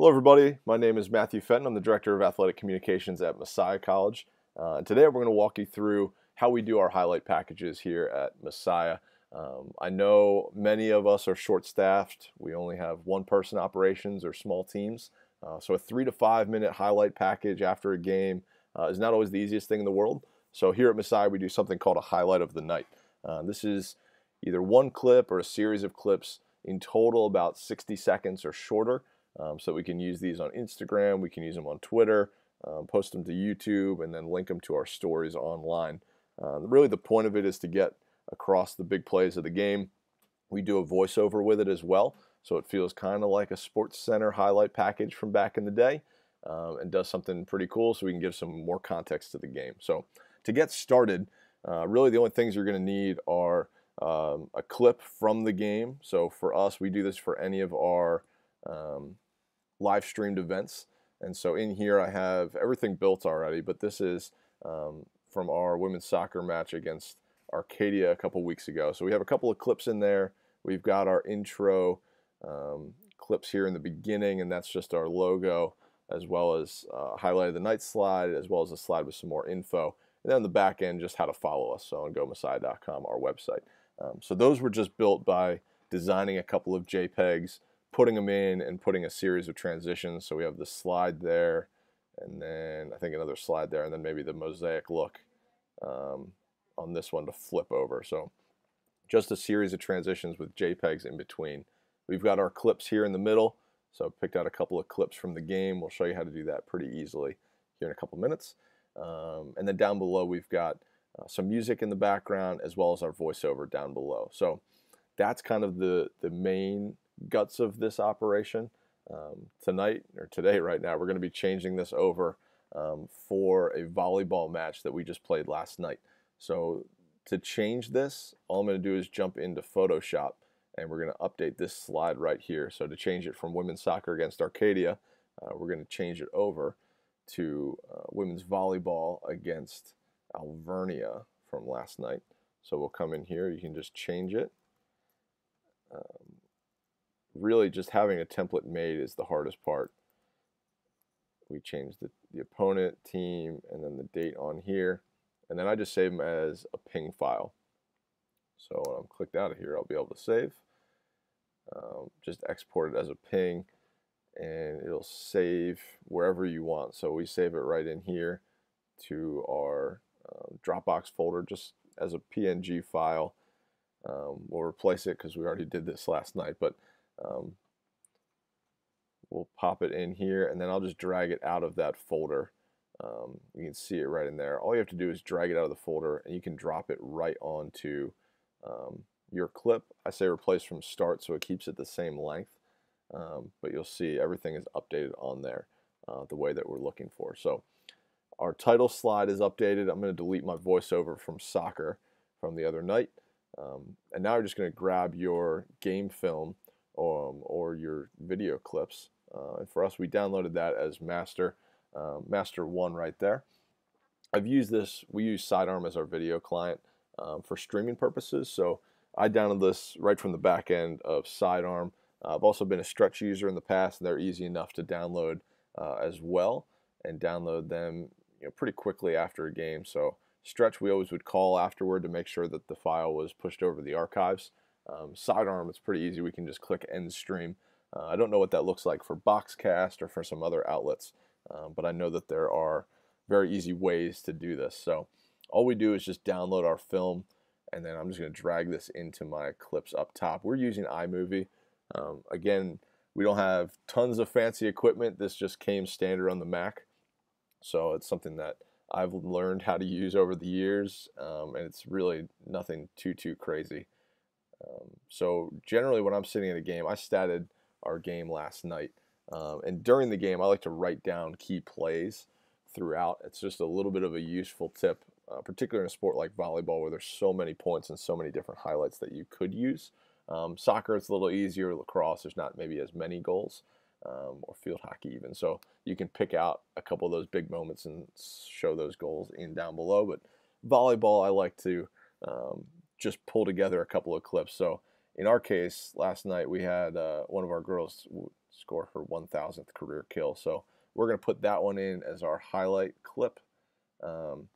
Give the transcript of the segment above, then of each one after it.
Hello, everybody. My name is Matthew Fenton. I'm the Director of Athletic Communications at Messiah College. Uh, and today we're going to walk you through how we do our highlight packages here at Messiah. Um, I know many of us are short staffed. We only have one person operations or small teams. Uh, so a three to five minute highlight package after a game uh, is not always the easiest thing in the world. So here at Messiah, we do something called a highlight of the night. Uh, this is either one clip or a series of clips in total about 60 seconds or shorter. Um, so we can use these on Instagram, we can use them on Twitter, um, post them to YouTube, and then link them to our stories online. Uh, really, the point of it is to get across the big plays of the game. We do a voiceover with it as well, so it feels kind of like a Sports Center highlight package from back in the day, um, and does something pretty cool, so we can give some more context to the game. So to get started, uh, really the only things you're going to need are um, a clip from the game. So for us, we do this for any of our um, live streamed events. And so in here I have everything built already, but this is um, from our women's soccer match against Arcadia a couple weeks ago. So we have a couple of clips in there. We've got our intro um, clips here in the beginning, and that's just our logo, as well as uh, highlight of the night slide, as well as a slide with some more info. And then the back end, just how to follow us. So on gomessiah.com, our website. Um, so those were just built by designing a couple of JPEGs putting them in and putting a series of transitions. So we have the slide there, and then I think another slide there, and then maybe the mosaic look um, on this one to flip over. So just a series of transitions with JPEGs in between. We've got our clips here in the middle. So I picked out a couple of clips from the game. We'll show you how to do that pretty easily here in a couple minutes. Um, and then down below, we've got uh, some music in the background as well as our voiceover down below. So that's kind of the, the main guts of this operation. Um, tonight or today, right now, we're going to be changing this over um, for a volleyball match that we just played last night. So to change this, all I'm going to do is jump into Photoshop and we're going to update this slide right here. So to change it from women's soccer against Arcadia, uh, we're going to change it over to uh, women's volleyball against Alvernia from last night. So we'll come in here, you can just change it. Um, really just having a template made is the hardest part. We change the, the opponent, team, and then the date on here. And then I just save them as a ping file. So when I'm clicked out of here, I'll be able to save. Um, just export it as a ping and it'll save wherever you want. So we save it right in here to our uh, Dropbox folder just as a PNG file. Um, we'll replace it because we already did this last night, but um, we'll pop it in here and then I'll just drag it out of that folder. Um, you can see it right in there. All you have to do is drag it out of the folder and you can drop it right onto um, your clip. I say replace from start so it keeps it the same length, um, but you'll see everything is updated on there uh, the way that we're looking for. So our title slide is updated. I'm going to delete my voiceover from soccer from the other night. Um, and now you're just going to grab your game film um, or your video clips. Uh, and for us, we downloaded that as master, uh, master one right there. I've used this, we use Sidearm as our video client um, for streaming purposes. So I downloaded this right from the back end of Sidearm. Uh, I've also been a Stretch user in the past, and they're easy enough to download uh, as well and download them you know, pretty quickly after a game. So Stretch we always would call afterward to make sure that the file was pushed over the archives. Um, sidearm, it's pretty easy. We can just click end stream. Uh, I don't know what that looks like for Boxcast or for some other outlets, um, but I know that there are very easy ways to do this. So all we do is just download our film, and then I'm just going to drag this into my clips up top. We're using iMovie. Um, again, we don't have tons of fancy equipment. This just came standard on the Mac. So it's something that I've learned how to use over the years, um, and it's really nothing too, too crazy. Um, so generally, when I'm sitting in a game, I statted our game last night, um, and during the game, I like to write down key plays throughout. It's just a little bit of a useful tip, uh, particularly in a sport like volleyball, where there's so many points and so many different highlights that you could use. Um, soccer, it's a little easier. Lacrosse, there's not maybe as many goals, um, or field hockey even. So you can pick out a couple of those big moments and show those goals in down below. But volleyball, I like to um, just pull together a couple of clips. So in our case, last night we had uh, one of our girls score her 1,000th career kill. So we're going to put that one in as our highlight clip. Um,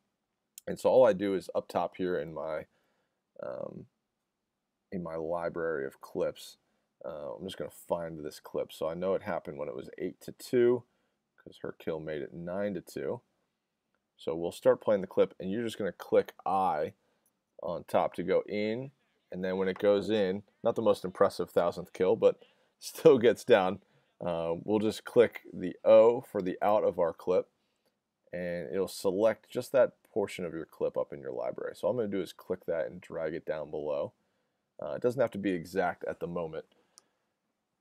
and so all I do is up top here in my um, in my library of clips. Uh, I'm just going to find this clip. So I know it happened when it was 8 to 2 because her kill made it 9 to 2. So we'll start playing the clip and you're just going to click I on top to go in and then when it goes in, not the most impressive thousandth kill, but still gets down, uh, we'll just click the O for the out of our clip and it'll select just that portion of your clip up in your library. So all I'm going to do is click that and drag it down below. Uh, it doesn't have to be exact at the moment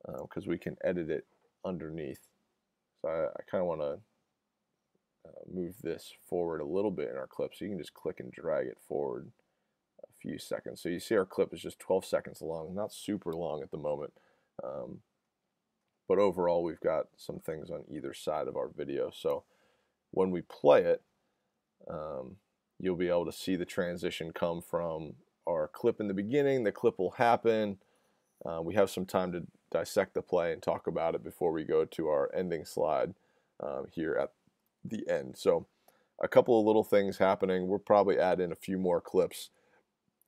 because uh, we can edit it underneath. So I, I kind of want to uh, move this forward a little bit in our clip so you can just click and drag it forward few seconds. So you see our clip is just 12 seconds long, not super long at the moment. Um, but overall we've got some things on either side of our video. So when we play it, um, you'll be able to see the transition come from our clip in the beginning. The clip will happen. Uh, we have some time to dissect the play and talk about it before we go to our ending slide um, here at the end. So a couple of little things happening. We'll probably add in a few more clips.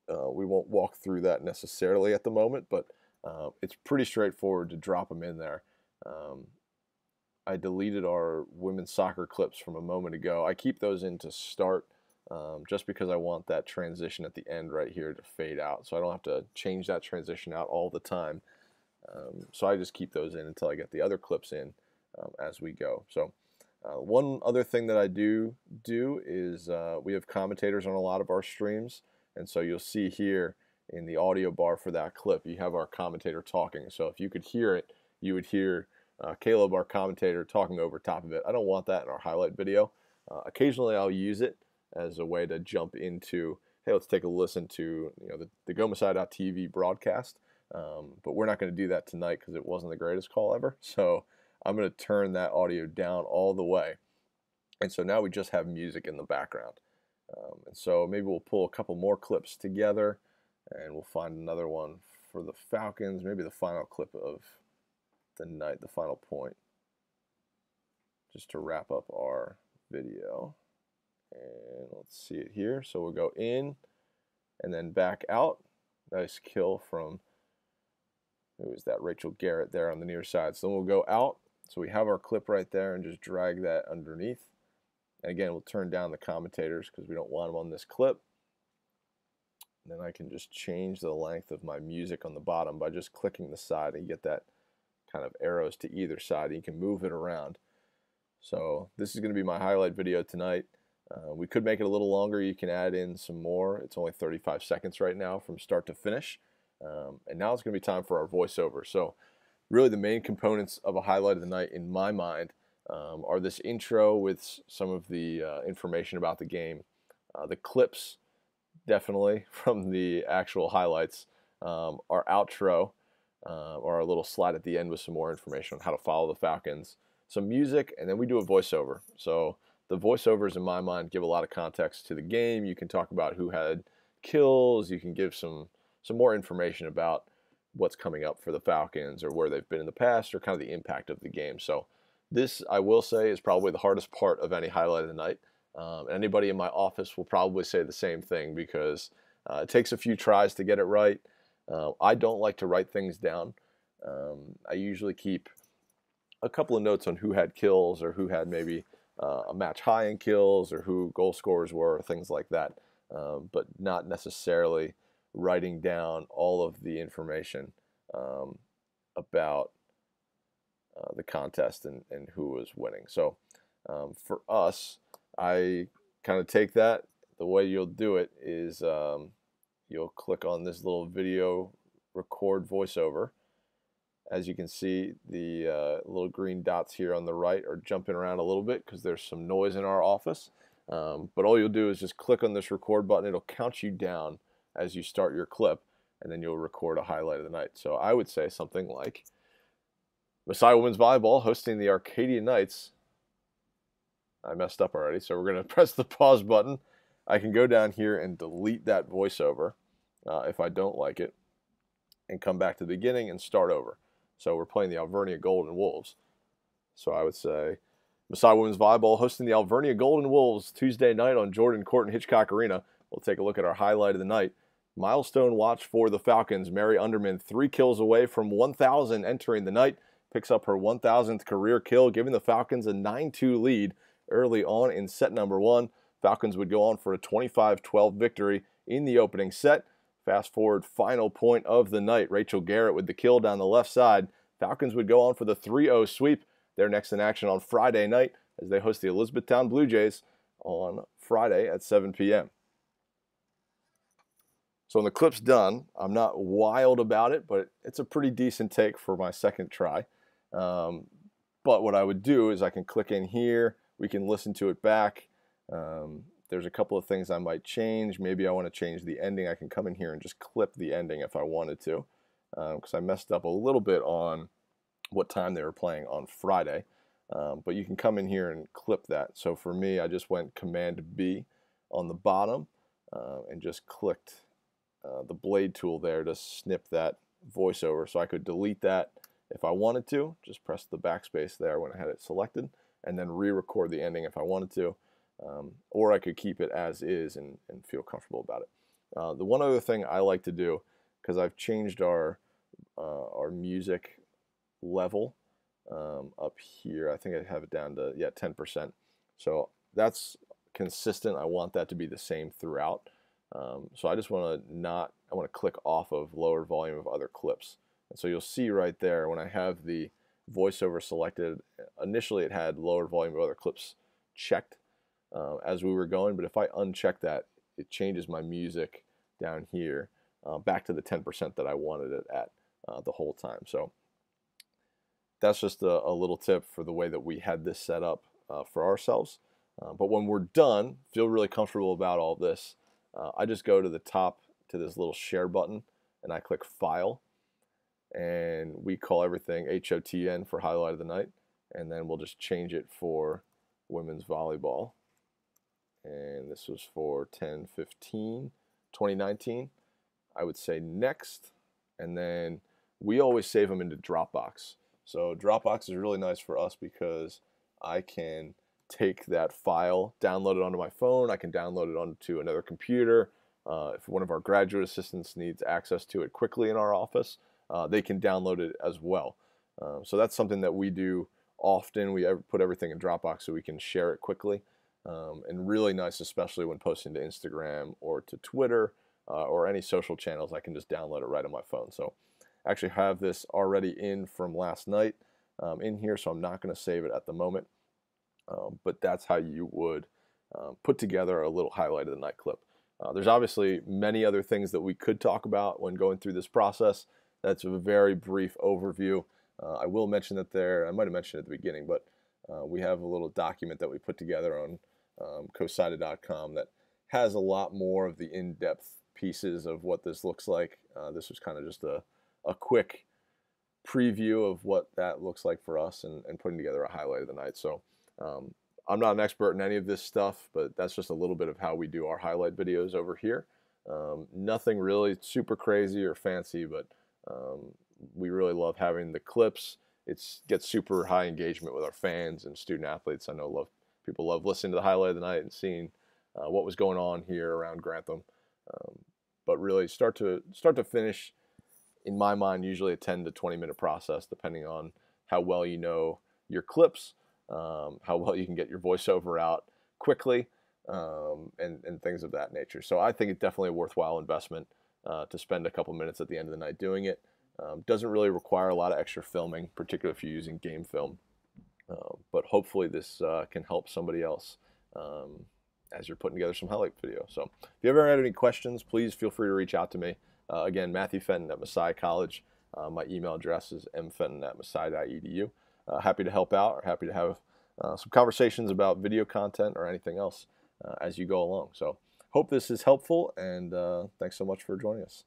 Uh, we won't walk through that necessarily at the moment, but uh, it's pretty straightforward to drop them in there. Um, I deleted our women's soccer clips from a moment ago. I keep those in to start um, just because I want that transition at the end right here to fade out. So I don't have to change that transition out all the time. Um, so I just keep those in until I get the other clips in um, as we go. So uh, one other thing that I do do is uh, we have commentators on a lot of our streams. And so you'll see here in the audio bar for that clip, you have our commentator talking. So if you could hear it, you would hear uh, Caleb, our commentator, talking over top of it. I don't want that in our highlight video. Uh, occasionally, I'll use it as a way to jump into, hey, let's take a listen to you know the, the GoMessiah.tv broadcast. Um, but we're not going to do that tonight because it wasn't the greatest call ever. So I'm going to turn that audio down all the way. And so now we just have music in the background. Um, and so maybe we'll pull a couple more clips together and we'll find another one for the Falcons, maybe the final clip of the night, the final point, just to wrap up our video. And let's see it here. So we'll go in and then back out. Nice kill from, who is that? Rachel Garrett there on the near side. So then we'll go out. So we have our clip right there and just drag that underneath. And again, we'll turn down the commentators because we don't want them on this clip. And then I can just change the length of my music on the bottom by just clicking the side and get that kind of arrows to either side. You can move it around. So this is going to be my highlight video tonight. Uh, we could make it a little longer. You can add in some more. It's only 35 seconds right now from start to finish. Um, and now it's going to be time for our voiceover. So really the main components of a highlight of the night in my mind um, are this intro with some of the uh, information about the game, uh, the clips definitely from the actual highlights, um, our outro, uh, or a little slide at the end with some more information on how to follow the Falcons, some music, and then we do a voiceover. So the voiceovers, in my mind, give a lot of context to the game. You can talk about who had kills. You can give some some more information about what's coming up for the Falcons or where they've been in the past or kind of the impact of the game. So this, I will say, is probably the hardest part of any highlight of the night. Um, anybody in my office will probably say the same thing because uh, it takes a few tries to get it right. Uh, I don't like to write things down. Um, I usually keep a couple of notes on who had kills or who had maybe uh, a match high in kills or who goal scorers were, things like that, um, but not necessarily writing down all of the information um, about uh, the contest and, and who was winning. So um, for us, I kind of take that. The way you'll do it is um, you'll click on this little video record voiceover. As you can see, the uh, little green dots here on the right are jumping around a little bit because there's some noise in our office. Um, but all you'll do is just click on this record button. It'll count you down as you start your clip, and then you'll record a highlight of the night. So I would say something like Messiah Women's Volleyball hosting the Arcadia Knights. I messed up already, so we're going to press the pause button I can go down here and delete that voiceover uh, if I don't like it and come back to the beginning and start over. So we're playing the Alvernia Golden Wolves. So I would say Messiah Women's Volleyball hosting the Alvernia Golden Wolves Tuesday night on Jordan Court and Hitchcock Arena. We'll take a look at our highlight of the night. Milestone watch for the Falcons. Mary Underman, three kills away from 1,000 entering the night, picks up her 1,000th career kill, giving the Falcons a 9 2 lead early on in set number one. Falcons would go on for a 25 12 victory in the opening set. Fast forward, final point of the night. Rachel Garrett with the kill down the left side. Falcons would go on for the 3 0 sweep. They're next in action on Friday night as they host the Elizabethtown Blue Jays on Friday at 7 p.m. So when the clip's done, I'm not wild about it, but it's a pretty decent take for my second try. Um, but what I would do is I can click in here, we can listen to it back. Um, there's a couple of things I might change. Maybe I want to change the ending. I can come in here and just clip the ending if I wanted to, because um, I messed up a little bit on what time they were playing on Friday. Um, but you can come in here and clip that. So for me, I just went Command B on the bottom uh, and just clicked uh, the blade tool there to snip that voiceover. So I could delete that if I wanted to. Just press the backspace there when I had it selected and then re-record the ending if I wanted to. Um, or I could keep it as is and, and feel comfortable about it. Uh, the one other thing I like to do, because I've changed our uh, our music level um, up here. I think I have it down to yeah 10%. So that's consistent. I want that to be the same throughout. Um, so I just want to not I want to click off of lower volume of other clips. And so you'll see right there when I have the voiceover selected. Initially, it had lower volume of other clips checked uh, as we were going, but if I uncheck that, it changes my music down here uh, back to the 10% that I wanted it at uh, the whole time. So that's just a, a, little tip for the way that we had this set up uh, for ourselves. Uh, but when we're done, feel really comfortable about all this, uh, I just go to the top to this little share button and I click File. And we call everything HOTN for Highlight of the Night. And then we'll just change it for women's volleyball. And this was for 10 15 2019. I would say next. And then we always save them into Dropbox. So Dropbox is really nice for us because I can take that file, download it onto my phone. I can download it onto another computer. Uh, if one of our graduate assistants needs access to it quickly in our office, uh, they can download it as well. Um, so that's something that we do often. We put everything in Dropbox so we can share it quickly. Um, and really nice, especially when posting to Instagram or to Twitter uh, or any social channels. I can just download it right on my phone. So I actually have this already in from last night um, in here, so I'm not going to save it at the moment. Um, but that's how you would um, put together a little highlight of the night clip. Uh, there's obviously many other things that we could talk about when going through this process. That's a very brief overview. Uh, I will mention that there, I might have mentioned at the beginning, but uh, we have a little document that we put together on um, COSIDA.com that has a lot more of the in-depth pieces of what this looks like. Uh, this was kind of just a, a quick preview of what that looks like for us and, and putting together a highlight of the night. So um, I'm not an expert in any of this stuff, but that's just a little bit of how we do our highlight videos over here. Um, nothing really super crazy or fancy, but um, we really love having the clips. It gets super high engagement with our fans and student athletes. I know love people love listening to the highlight of the night and seeing uh, what was going on here around Grantham. Um, but really, start to start to finish, in my mind, usually a 10 to 20 minute process, depending on how well you know your clips, um, how well you can get your voiceover out quickly, um, and and things of that nature. So I think it's definitely a worthwhile investment uh, to spend a couple minutes at the end of the night doing it. Um, doesn't really require a lot of extra filming, particularly if you're using game film. Uh, but hopefully this uh, can help somebody else um, as you're putting together some highlight video. So if you ever had any questions, please feel free to reach out to me. Uh, again, Matthew Fenton at Messiah College. Uh, my email address is mfenton at messiah.edu. Uh, happy to help out or happy to have some conversations about video content or anything else as you go along. So hope this is helpful and uh, thanks so much for joining us.